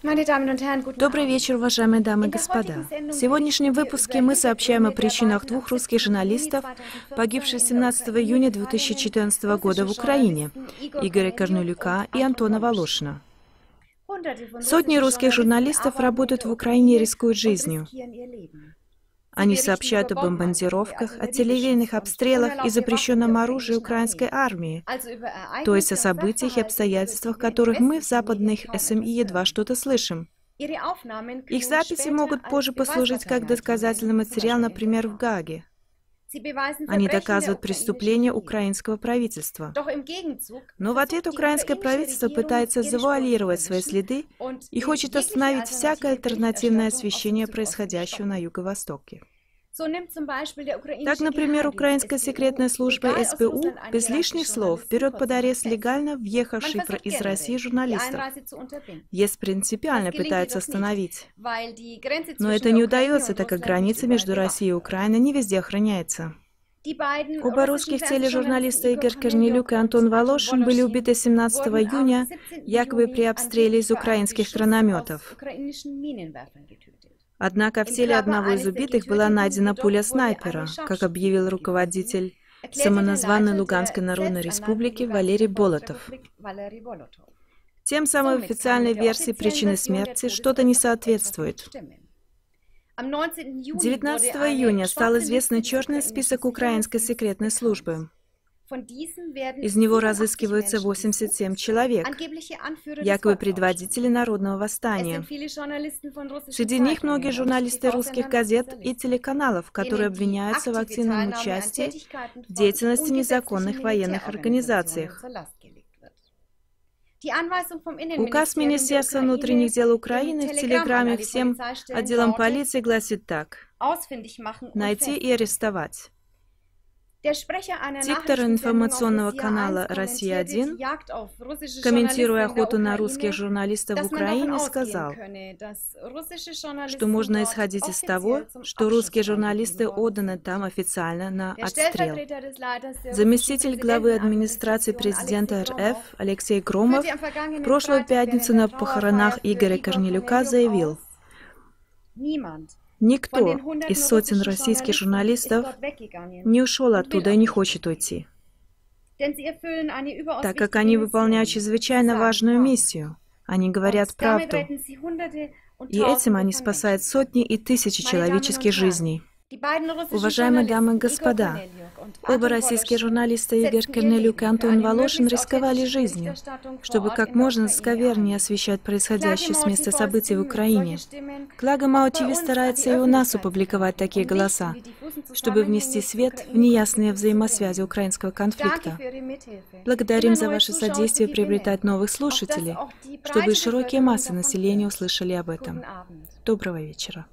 Добрый вечер, уважаемые дамы и господа. В сегодняшнем выпуске мы сообщаем о причинах двух русских журналистов, погибших 17 июня 2014 года в Украине, Игоря Корнелюка и Антона Волошина. Сотни русских журналистов работают в Украине и рискуют жизнью. Они сообщают о бомбардировках, о телевизионных обстрелах и запрещенном оружии украинской армии, то есть о событиях и обстоятельствах, которых мы в западных СМИ едва что-то слышим. Их записи могут позже послужить как доказательный материал, например, в Гаге. Они доказывают преступления украинского правительства. Но в ответ украинское правительство пытается завуалировать свои следы и хочет остановить всякое альтернативное освещение происходящего на Юго-Востоке. Так, например, украинская секретная служба СБУ без лишних слов берет под арест легально въехавший из России журналистов. Есть принципиально пытается остановить. Но это не удается, так как граница между Россией и Украиной не везде охраняется. Оба русских тележурналиста Игорь Корнелюк и Антон Волошин были убиты 17 июня, якобы при обстреле из украинских хронометов. Однако в теле одного из убитых была найдена пуля снайпера, как объявил руководитель самоназванной Луганской Народной Республики Валерий Болотов. Тем самым официальной версии причины смерти что-то не соответствует. 19 июня стал известен черный список украинской секретной службы. Из него разыскиваются 87 человек, якобы предводители народного восстания. Среди них многие журналисты русских газет и телеканалов, которые обвиняются в активном участии в деятельности незаконных военных организациях. Указ Министерства внутренних дел Украины в Телеграме всем отделам полиции гласит так. Найти и арестовать. Диктор информационного канала «Россия-1», комментируя охоту на русских журналистов в Украине, сказал, что можно исходить из того, что русские журналисты отданы там официально на отстрел. Заместитель главы администрации президента РФ Алексей Громов в прошлую пятницу на похоронах Игоря Корнелюка заявил, Никто из сотен российских журналистов не ушел оттуда и не хочет уйти, так как они выполняют чрезвычайно важную миссию. Они говорят правду. И этим они спасают сотни и тысячи человеческих жизней. Уважаемые дамы и господа, оба российские журналисты Игорь Корнелюк и Антон Волошин рисковали жизнью, чтобы как можно сковернее освещать происходящее с места событий в Украине. Клага Мао ТВ старается и у нас опубликовать такие голоса, чтобы внести свет в неясные взаимосвязи украинского конфликта. Благодарим за ваше содействие приобретать новых слушателей, чтобы широкие массы населения услышали об этом. Доброго вечера.